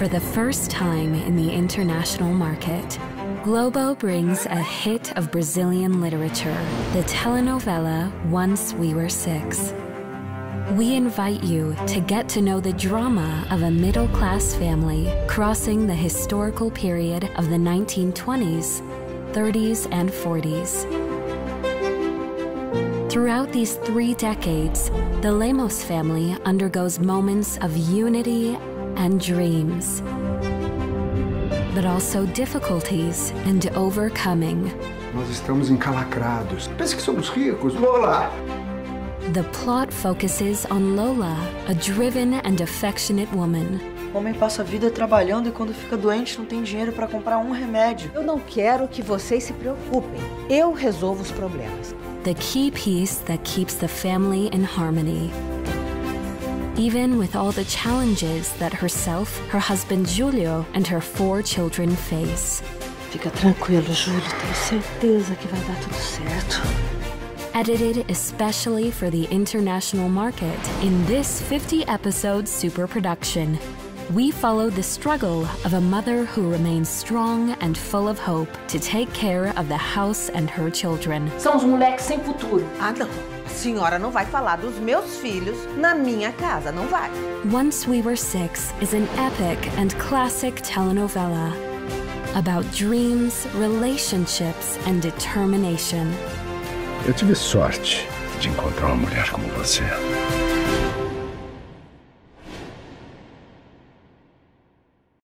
For the first time in the international market, Globo brings a hit of Brazilian literature, the telenovela Once We Were Six. We invite you to get to know the drama of a middle class family crossing the historical period of the 1920s, 30s, and 40s. Throughout these three decades, the Lemos family undergoes moments of unity and dreams, but also difficulties and overcoming. Nós estamos encalacrados. Pensa que somos ricos. Lola! The plot focuses on Lola, a driven and affectionate woman. O homem passa a vida trabalhando e quando fica doente não tem dinheiro para comprar um remédio. Eu não quero que vocês se preocupem. Eu resolvo os problemas. The key piece that keeps the family in harmony. Even with all the challenges that herself, her husband Julio, and her four children face. Fica tranquilo, Júlio. Tenho certeza que vai dar tudo certo. edited especially for the international market in this 50 episode super production. We follow the struggle of a mother who remains strong and full of hope to take care of the house and her children. São os moleques sem futuro. Ah, não. A senhora não vai falar dos meus filhos na minha casa, não vai. Once We Were Six is an epic and classic telenovela about dreams, relationships, and determination. Eu tive sorte de encontrar uma mulher como você.